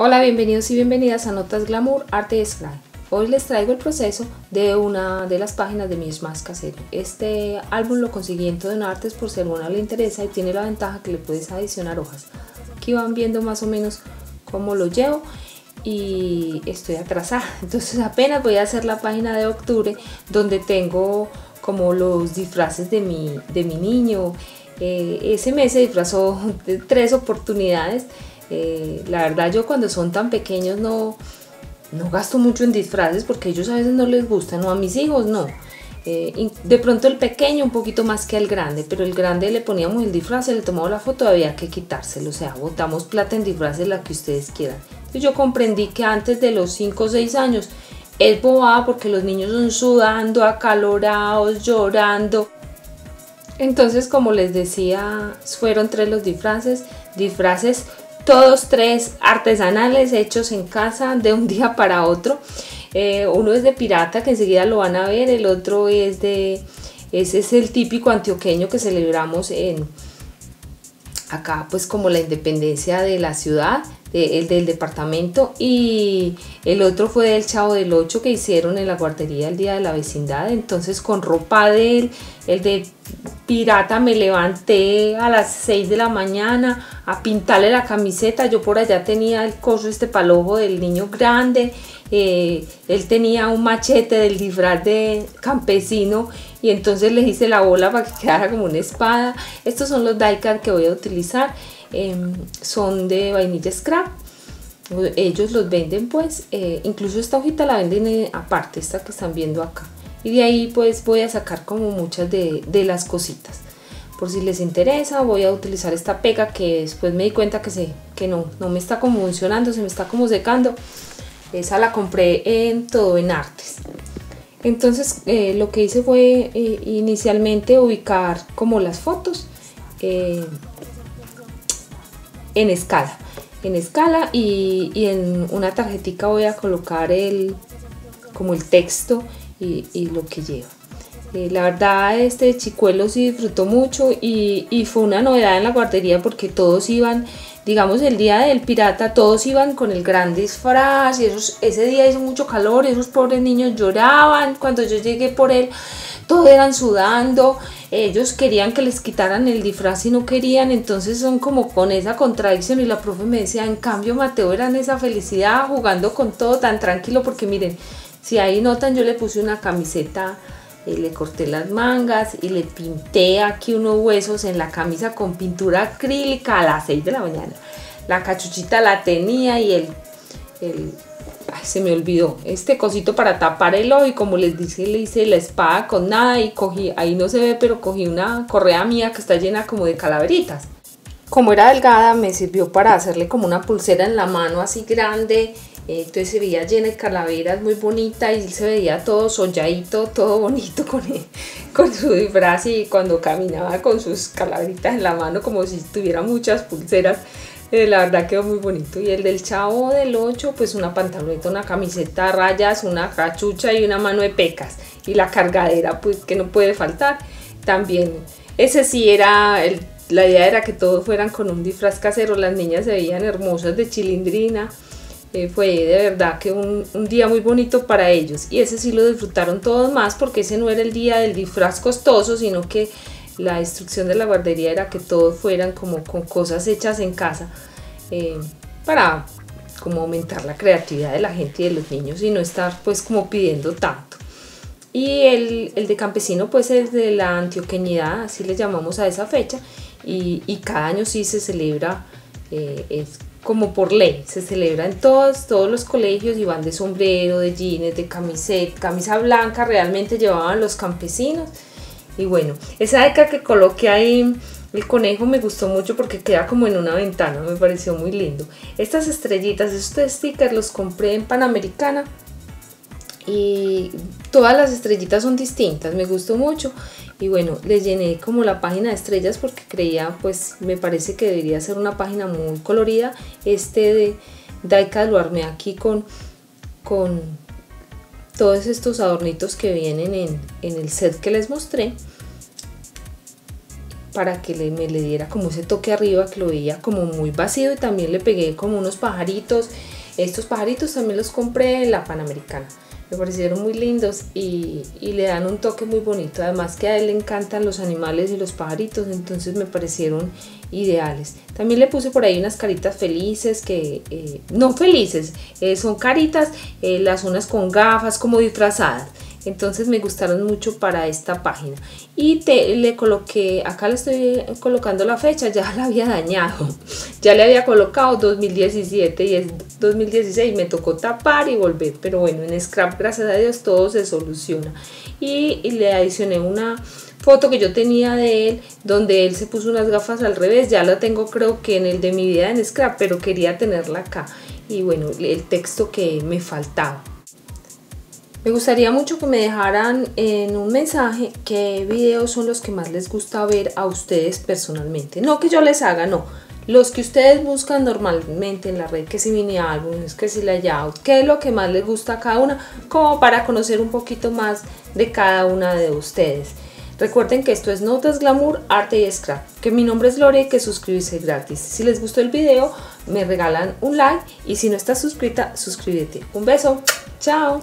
Hola, bienvenidos y bienvenidas a Notas Glamour Arte Scry. Hoy les traigo el proceso de una de las páginas de mi Smash casero. Este álbum lo conseguí en Todo en Artes por si alguna le interesa y tiene la ventaja que le puedes adicionar hojas. Aquí van viendo más o menos cómo lo llevo y estoy atrasada. Entonces apenas voy a hacer la página de octubre donde tengo como los disfraces de mi, de mi niño. Eh, ese mes se disfrazó de tres oportunidades eh, la verdad yo cuando son tan pequeños no, no gasto mucho en disfraces porque ellos a veces no les gustan, o a mis hijos no. Eh, de pronto el pequeño un poquito más que al grande, pero el grande le poníamos el disfraz, le tomamos la foto, había que quitárselo, o sea, botamos plata en disfraces la que ustedes quieran. Yo comprendí que antes de los 5 o 6 años es bobada porque los niños son sudando, acalorados, llorando. Entonces, como les decía, fueron tres los disfraces, disfraces todos tres artesanales hechos en casa de un día para otro. Eh, uno es de pirata, que enseguida lo van a ver, el otro es de, ese es el típico antioqueño que celebramos en acá, pues como la independencia de la ciudad, el del departamento, y el otro fue del Chavo del 8 que hicieron en la guardería el día de la vecindad, entonces con ropa de él, el de pirata me levanté a las 6 de la mañana a pintarle la camiseta. Yo por allá tenía el coso este palojo del niño grande. Eh, él tenía un machete del disfraz de campesino y entonces le hice la bola para que quedara como una espada. Estos son los die que voy a utilizar. Em, son de vainilla scrap. Ellos los venden pues, eh, incluso esta hojita la venden eh, aparte, esta que están viendo acá y de ahí pues voy a sacar como muchas de, las cositas. Por si les interesa voy a utilizar esta pega que después me di cuenta que, se, que no, no me está como funcionando, se me está como secando. Esa la compré en todo en artes. Entonces eh, lo que hice fue eh, inicialmente ubicar como las fotos eh, en escala. En escala y, y, en una tarjetita voy a colocar el como el texto y, lo que lleva. Eh, la verdad, este chicuelo sí disfrutó mucho y, fue una novedad en la guardería porque todos iban, digamos, el día del pirata, todos iban con el gran disfraz y esos, ese día hizo mucho calor y esos pobres niños lloraban. Cuando yo llegué por él, todos eran sudando, ellos querían que les quitaran el disfraz y no querían, entonces son como con esa contradicción y la profe me decía, en cambio Mateo era en esa felicidad jugando con todo tan tranquilo porque miren, si ahí notan, yo le puse una camiseta, eh, le corté las mangas y le pinté aquí unos huesos en la camisa con pintura acrílica a las 6 de la mañana. La cachuchita la tenía y el, se me olvidó, este cosito para tapar el ojo y como les dije le hice la espada con nada y cogí, ahí no se ve, pero cogí una correa mía que está llena como de calaveritas. Como era delgada me sirvió para hacerle como una pulsera en la mano así grande entonces se veía llena de calaveras, muy bonita y se veía todo solladito, todo bonito con, con su disfraz y cuando caminaba con sus calaveritas en la mano como si tuviera muchas pulseras. Eh, la verdad quedó muy bonito. Y el del chavo del 8, pues una pantaloneta, una camiseta rayas, una cachucha y una mano de pecas. Y la cargadera, pues que no puede faltar. También, ese sí era, el, la idea era que todos fueran con un disfraz casero. Las niñas se veían hermosas de chilindrina. Eh, fue de verdad que un, día muy bonito para ellos. Y ese sí lo disfrutaron todos más porque ese no era el día del disfraz costoso sino que la instrucción de la guardería era que todos fueran como con cosas hechas en casa eh, para como aumentar la creatividad de la gente y de los niños y no estar pues como pidiendo tanto. Y el, de campesino pues es de la antioqueñidad así le llamamos a esa fecha y, cada año sí se celebra eh, como por ley, se celebra en todos, todos los colegios y van de sombrero, de jeans, de camiseta, camisa blanca, realmente llevaban los campesinos. Y bueno, esa deca que coloqué ahí, el conejo me gustó mucho porque queda como en una ventana, me pareció muy lindo. Estas estrellitas, estos stickers los compré en Panamericana y todas las estrellitas son distintas, me gustó mucho y bueno, le llené como la página de estrellas porque creía, pues me parece que debería ser una página muy colorida. Este de Daika lo armé aquí con, con todos estos adornitos que vienen en, en el set que les mostré para que le, me le diera como ese toque arriba que lo veía como muy vacío y también le pegué como unos pajaritos. Estos pajaritos también los compré en la Panamericana me parecieron muy lindos y, y, le dan un toque muy bonito. Además que a él le encantan los animales y los pajaritos, entonces me parecieron ideales. También le puse por ahí unas caritas felices que, eh, no felices, eh, son caritas, eh, las unas con gafas como disfrazadas entonces me gustaron mucho para esta página. Y te, le coloqué acá le estoy colocando la fecha ya la había dañado. Ya le había colocado 2017 y es 2016 me tocó tapar y volver. Pero bueno en scrap gracias a dios todo se soluciona. Y, y le adicioné una foto que yo tenía de él donde él se puso unas gafas al revés. Ya la tengo creo que en el de mi vida en scrap pero quería tenerla acá. Y bueno el texto que me faltaba me gustaría mucho que me dejaran en un mensaje qué videos son los que más les gusta ver a ustedes personalmente. No que yo les haga, no. Los que ustedes buscan normalmente en la red, que si mini álbumes, que si layout, qué es lo que más les gusta a cada una, como para conocer un poquito más de cada una de ustedes. Recuerden que esto es Notas Glamour, Arte y Scrap, que mi nombre es Gloria y que suscribirse gratis. Si les gustó el video, me regalan un like y si no estás suscrita, suscríbete. Un beso, chao.